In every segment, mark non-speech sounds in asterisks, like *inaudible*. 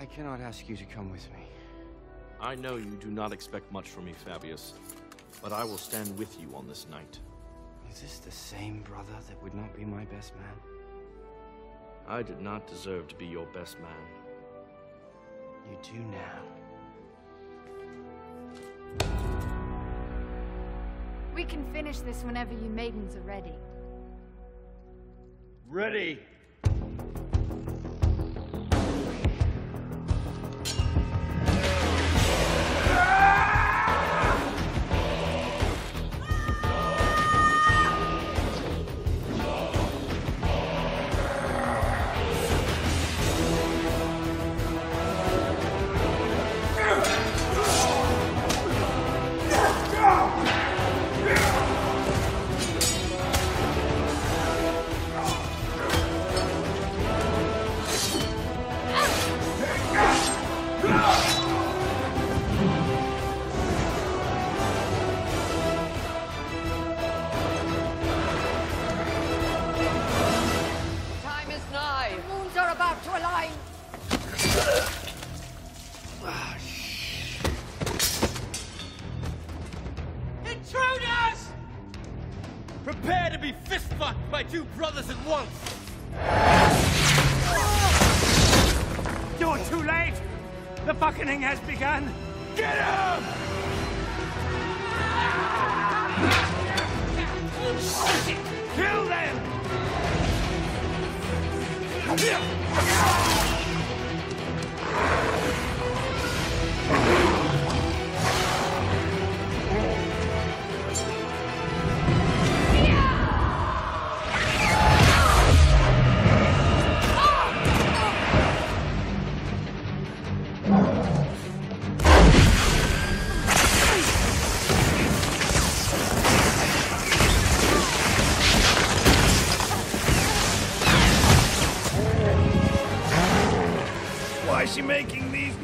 I cannot ask you to come with me. I know you do not expect much from me, Fabious, but I will stand with you on this night. Is this the same brother that would not be my best man? I did not deserve to be your best man. You do now. We can finish this whenever you maidens are ready. Ready! Prepare to be fist fucked by two brothers at once! You're too late! The bucketing has begun! Get him! Kill them!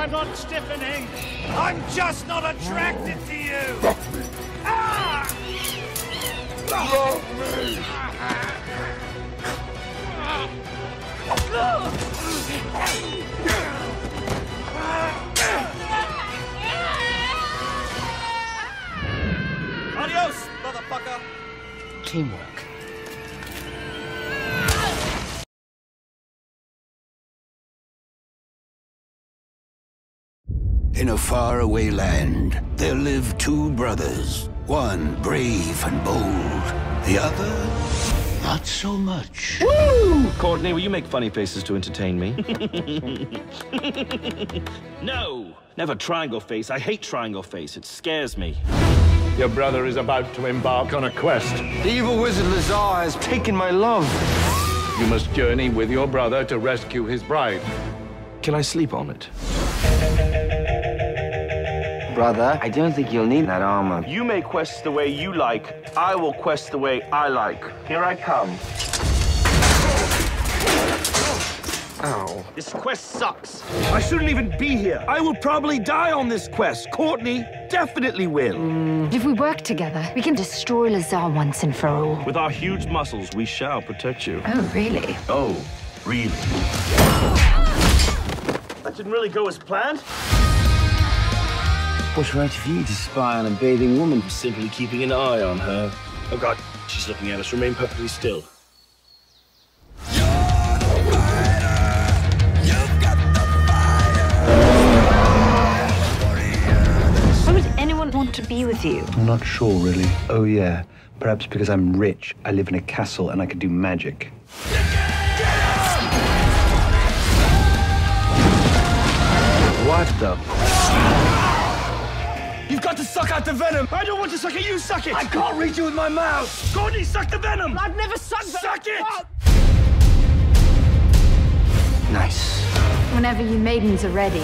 I'm not stiffening. I'm just not attracted to you. Ah! Adios, motherfucker. Teamwork. In a faraway land, there live two brothers. One brave and bold, the other, not so much. Woo! Courtney, will you make funny faces to entertain me? *laughs* no! Never triangle face. I hate triangle face. It scares me. Your brother is about to embark on a quest. The evil wizard Leezar has taken my love. You must journey with your brother to rescue his bride. Can I sleep on it? Brother, I don't think you'll need that armor. You may quest the way you like. I will quest the way I like. Here I come. Ow. This quest sucks. I shouldn't even be here. I will probably die on this quest. Courtney definitely will. Mm, if we work together, we can destroy Leezar once and for all. With our huge muscles, we shall protect you. Oh, really? Oh, really? That didn't really go as planned. What's right of you to spy on a bathing woman? Simply keeping an eye on her. Oh God, she's looking at us. Remain perfectly still. Why would anyone want to be with you? I'm not sure, really. Oh, yeah. Perhaps because I'm rich, I live in a castle, and I can do magic. What the? You've got to suck out the venom. I don't want to suck it. You suck it. I can't reach you with my mouth. Courtney, suck the venom. I've never sucked Suck it. Nice. Whenever you maidens are ready.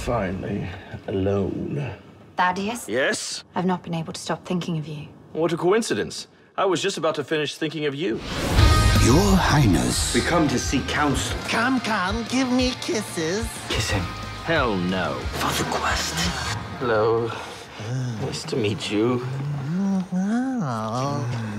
Finally, alone. Thadeous? Yes? I've not been able to stop thinking of you. What a coincidence. I was just about to finish thinking of you. Your Highness. We come to seek counsel. Come, come, give me kisses. Kiss him. Hell no. For the quest. Hello. Nice to meet you. Oh.